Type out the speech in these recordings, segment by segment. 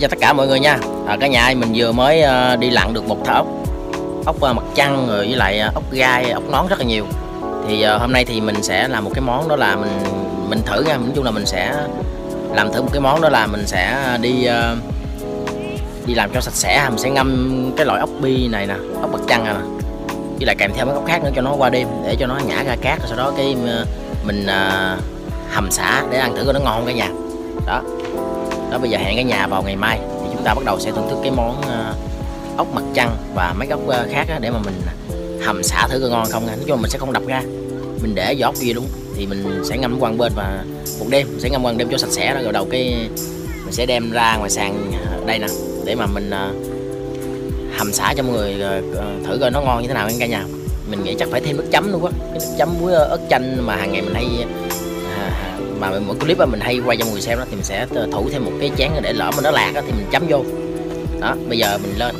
Xin chào tất cả mọi người nha. À, Cả nhà mình vừa mới ờ, đi lặn được một thợ ốc Ốc à, mặt trăng rồi với lại ốc gai, ốc nón rất là nhiều. Thì hôm nay thì mình sẽ làm một cái món đó là mình mình thử nha. Nói chung là mình sẽ làm thử một cái món đó là mình sẽ đi đi làm cho sạch sẽ Mình sẽ ngâm cái loại ốc bi này nè, ốc mặt trăng này nè Với lại kèm theo mấy ốc khác nữa cho nó qua đêm Để cho nó nhả ra cát rồi sau đó cái mình hầm xả để ăn thử coi nó ngon không cả nhà. Đó đó bây giờ hẹn cả nhà vào ngày mai thì chúng ta bắt đầu sẽ thưởng thức cái món ờ, ốc mặt trăng và mấy ốc ờ, khác để mà mình hầm xả thử coi ngon không nói chung là mình sẽ không đập ra mình để giót ốc kia đúng thì mình sẽ ngâm qua bên và một đêm mình sẽ ngâm qua đêm cho sạch sẽ đó. Rồi đầu cái mình sẽ đem ra ngoài sàn ờ, đây nè để mà mình hầm xả cho mọi người thử coi nó ngon như thế nào nha cả nhà. Mình nghĩ chắc phải thêm nước chấm luôn á, cái nước chấm muối ớt chanh mà hàng ngày mình hay mà mỗi clip mà mình hay quay cho mọi người xem đó thì mình sẽ thủ thêm một cái chén để lỡ mà nó lạc đó, thì mình chấm vô. Đó bây giờ mình lên.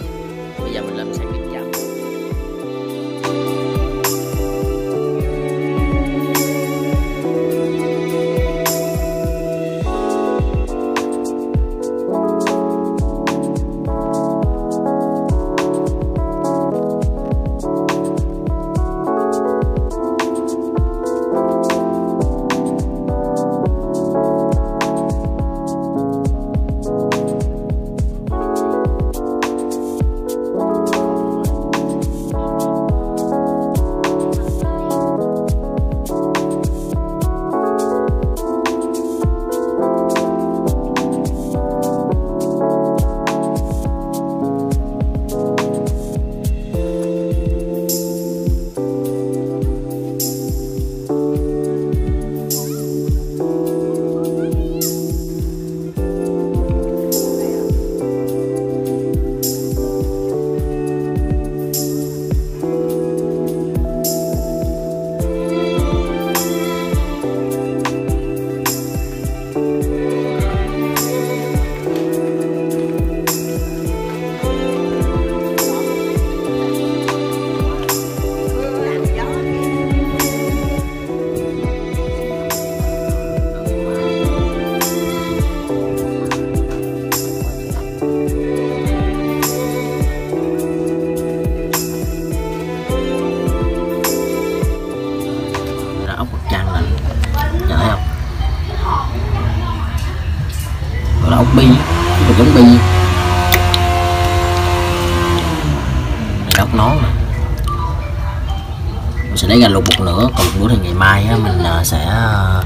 Sẽ lấy ra lục một nửa còn một nửa thì ngày mai á, mình à, sẽ à,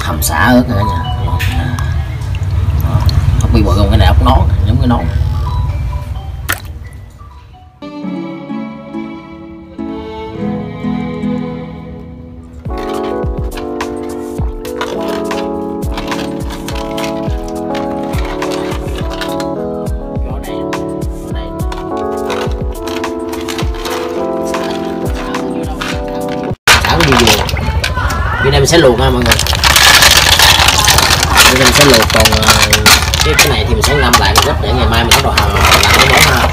hầm xả ớt nữa nha. Không à, bị bi bự không cái này ốc nón giống cái nón. Sẽ luộc ha, mọi người? Bây giờ mình sẽ luộc, còn ờ, cái cái này thì mình sẽ ngâm lại một chút để ngày mai mình bắt đầu hầm làm cái món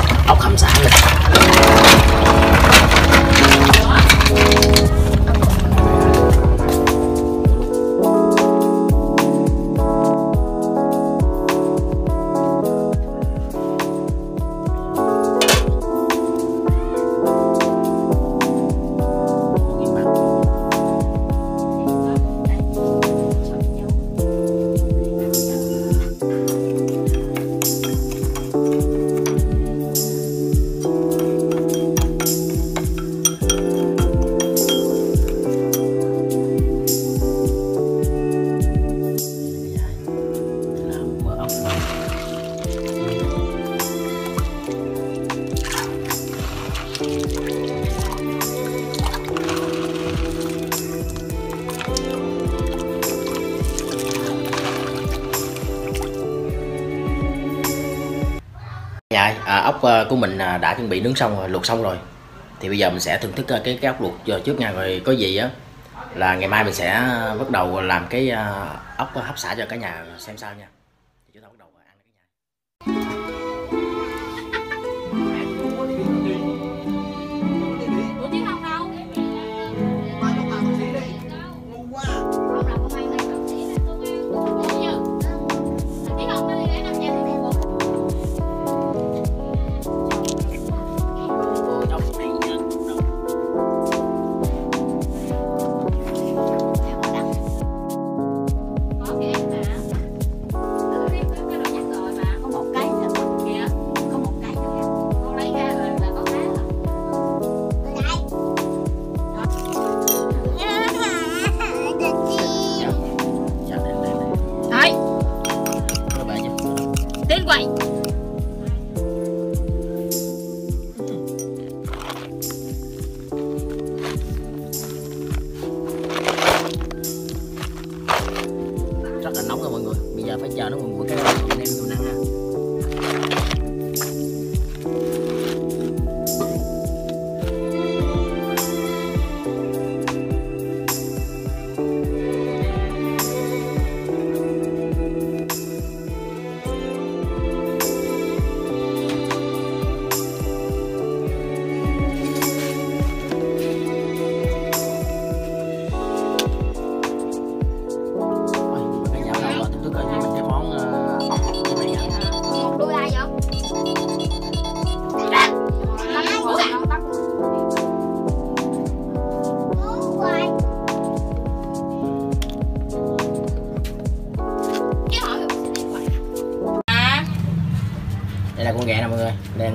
Dạ, à, ốc ờ, của mình à, đã chuẩn bị nướng xong rồi, luộc xong rồi. Thì bây giờ mình sẽ thưởng thức ờ, cái cái ốc luộc trước nha rồi có gì á là ngày mai mình sẽ ờ, bắt đầu làm cái ốc hấp xả cho cả nhà xem sao nha.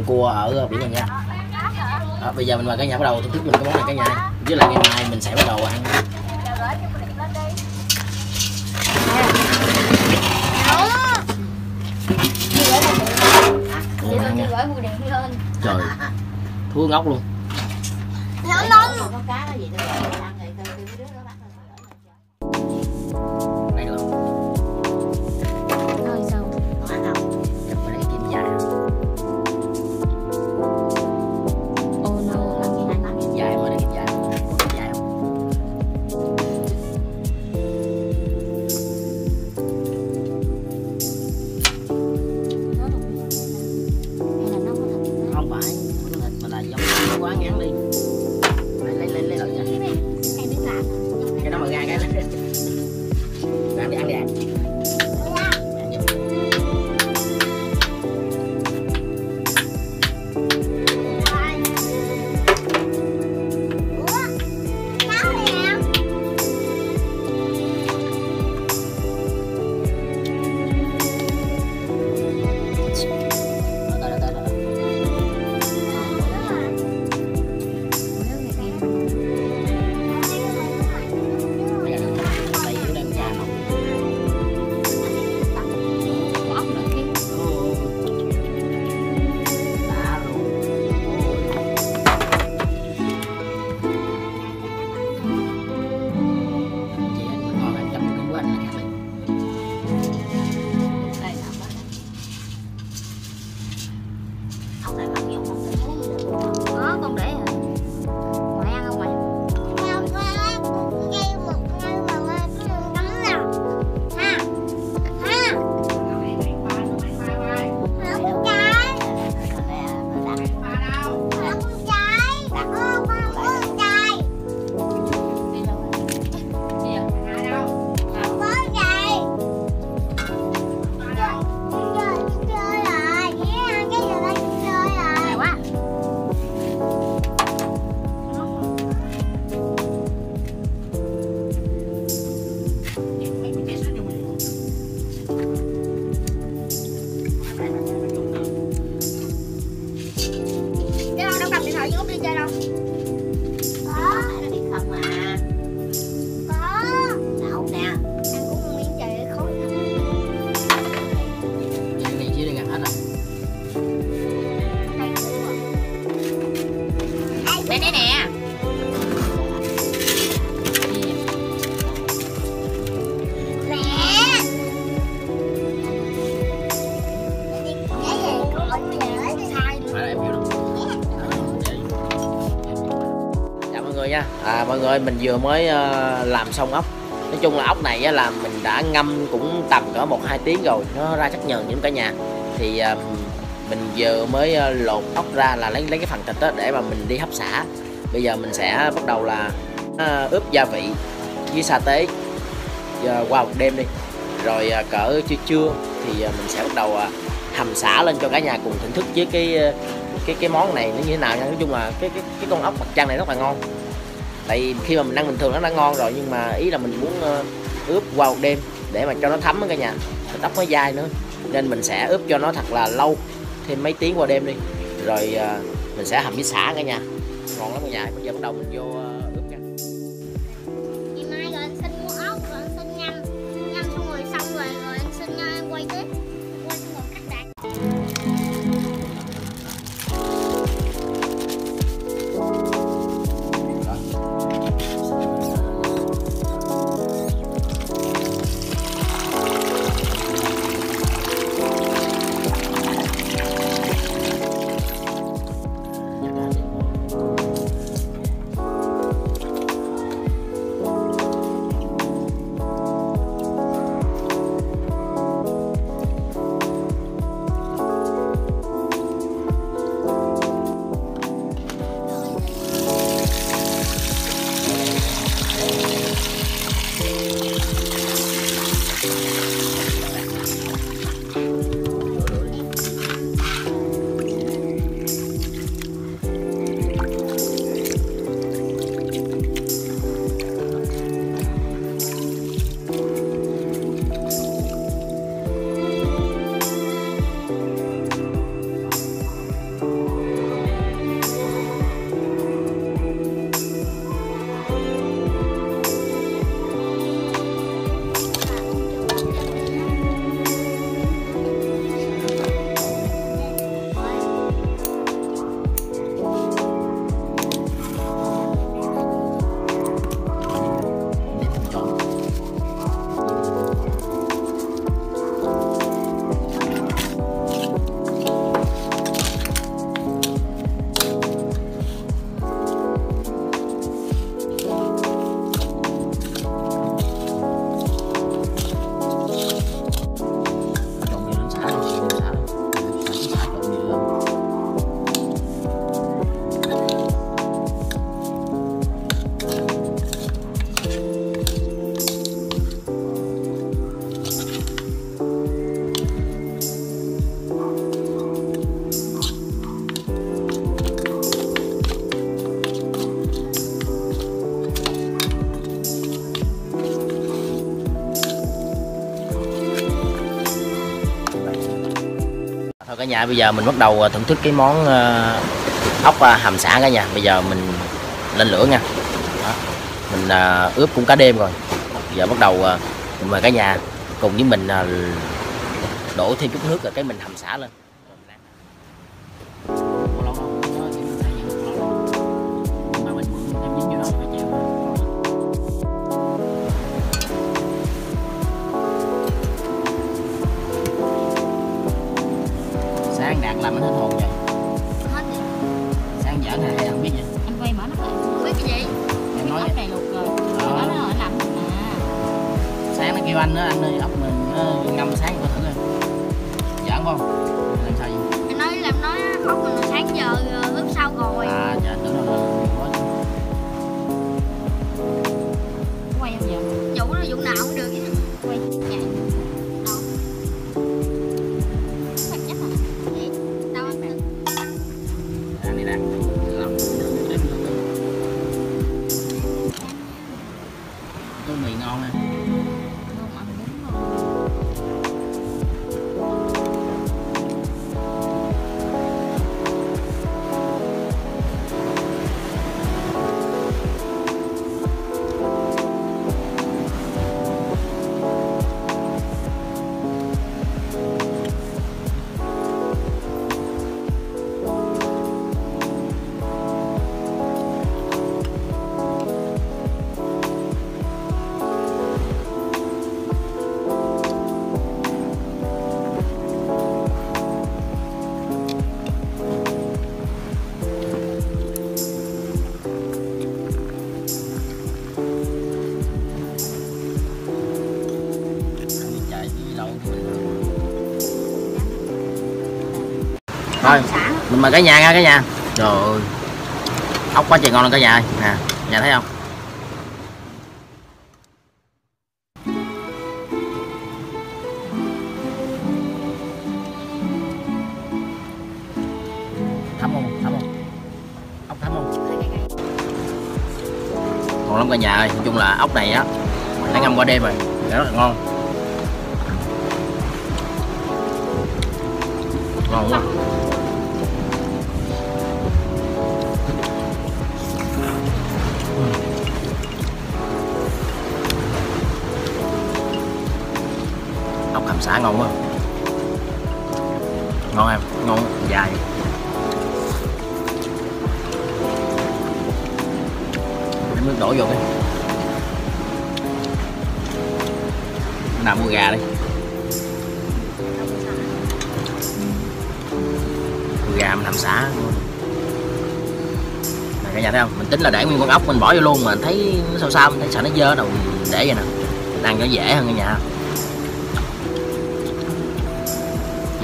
Cua ở biển mình nha à, bây giờ mình mời cả nhà bắt đầu thưởng thức mình cái món này cả nhà. Với lại ngày mai mình sẽ bắt đầu ăn. Ừ, ăn nha. trời thua ngốc luôn ơi, mình vừa mới ờ, làm xong ốc. Nói chung là ốc này là mình đã ngâm cũng tầm cỡ một hai tiếng rồi, nó ra chắc nhờn những cả nhà. Thì ờ, mình vừa mới ờ, lột ốc ra là lấy lấy cái phần thịt đó để mà mình đi hấp xả. Bây giờ mình sẽ bắt đầu là ướp gia vị với sa tế. Giờ qua một đêm đi. Rồi cỡ trưa trưa thì mình sẽ bắt đầu hầm xả lên cho cả nhà cùng thưởng thức với cái cái cái món này nó như thế nào nha. Nói chung là cái cái cái con ốc mặt trăng này rất là ngon tại vì khi mà mình ăn bình thường nó đã ngon rồi, nhưng mà ý là mình muốn ờ, ướp qua một đêm để mà cho nó thấm cả nhà. Tóc nó dai nữa, nên mình sẽ ướp cho nó thật là lâu, thêm mấy tiếng qua đêm đi. Rồi ờ, mình sẽ hầm với xả cả nhà. Ngon lắm cả nhà, bây giờ bắt đầu mình vô ờ, nhà bây giờ mình bắt đầu à, thưởng thức cái món à, ốc à, hầm xả cả nhà bây giờ mình lên lửa nha. Đó. mình ướp cũng cả đêm rồi. Giờ bắt đầu mình mời cả nhà cùng với mình đổ thêm chút nước rồi cái mình hầm xả lên. Sáng đạt làm anh hết hồn vậy? Hết đi sáng giỡn hay hay không biết vậy em quay mở nó lại biết cái gì? Em nói này luộc rồi. Ờ. nó nó ở làm à sáng nó kêu anh đó anh ơi ốc mình ờ, ngâm sáng coi thử coi. Giỡn không? Làm sao vậy? Anh nói làm nói ốc mình sáng giờ rồi thôi mình mời cả nhà nha cả nhà. Trời ơi. Ốc quá trời ngon luôn cả nhà ơi. Nè nhà thấy không? Thấm không? Thấm không? Ốc thấm không? Ngon lắm cả nhà ơi. Nói chung là ốc này á đã ngâm qua đêm rồi. Rất là ngon. Ngon quá ngon quá ngon em, ngon, dài. Đem nước đổ vô đi nào mua gà đi mua gà mình làm xả. Luôn này cả nhà thấy không? Mình tính là để nguyên con ốc, mình bỏ vô luôn mà thấy nó sao sao, mình thấy sợ nó dơ đâu để vậy nè. Đang ăn cho dễ hơn cả nhà.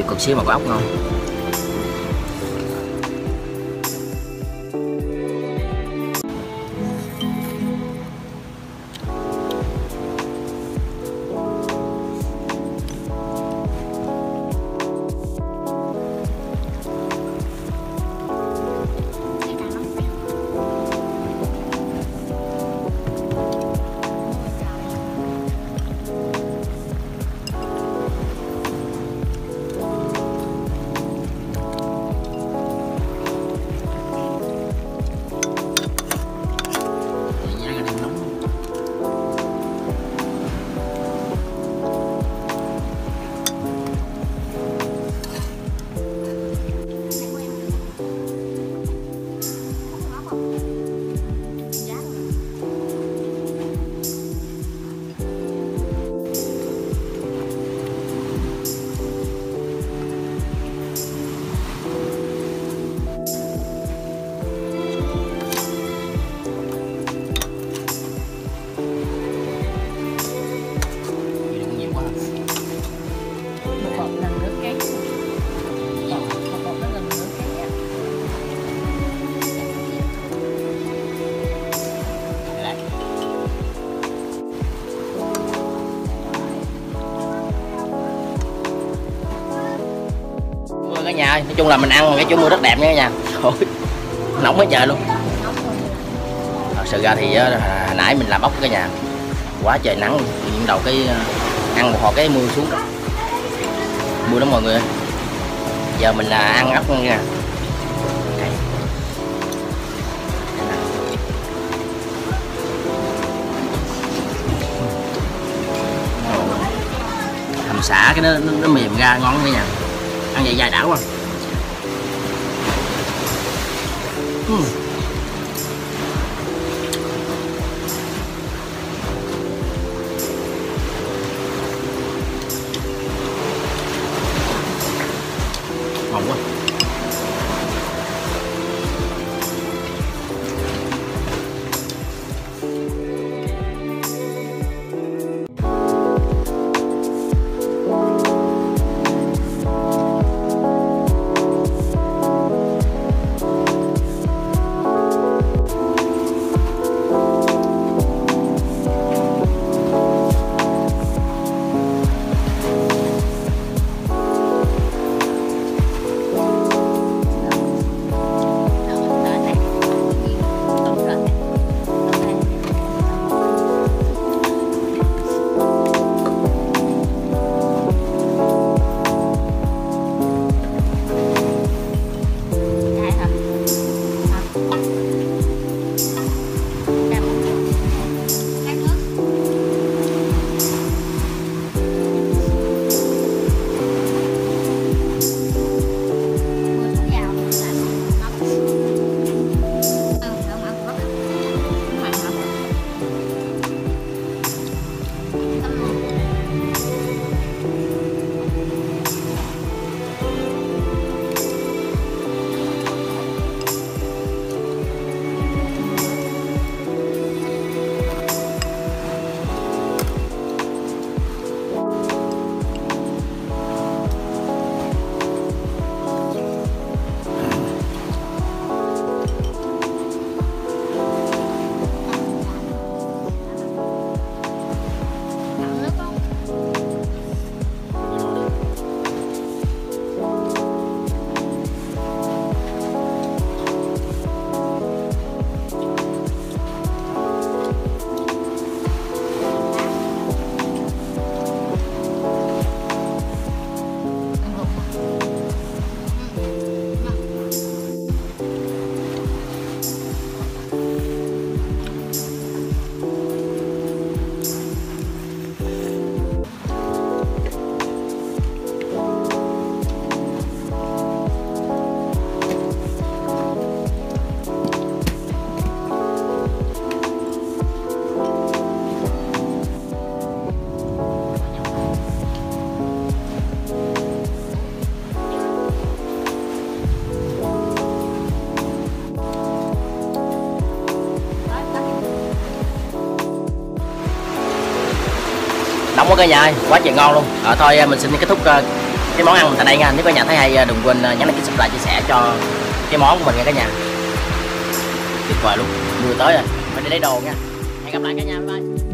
Thì cực xíu mà có ốc ngon nhà ơi, nói chung là mình ăn cái chỗ mưa rất đẹp nha cả nhà. Thôi, nóng quá trời luôn. Thật sự ra thì ờ, hồi nãy mình làm ốc cả nhà Quá trời nắng. Những đầu cái ờ, ăn một hồi cái mưa xuống. Mưa đó mọi người giờ mình là ăn ốc nha xả cái nó, nó, nó mềm ra ngon cả nha ăn vậy dài đảo quá. Mm. Quá cả nhà ơi quá trời ngon luôn. À, thôi mình xin kết thúc ờ, cái món ăn mình tại đây nha. Nếu cả nhà thấy hay ờ, đừng quên nhấn đăng ký subscribe chia sẻ cho cái món của mình nha cả nhà. Tuyệt vời luôn mưa tới rồi. Mình đi lấy đồ nha. Hẹn gặp lại cả nhà bye, bye.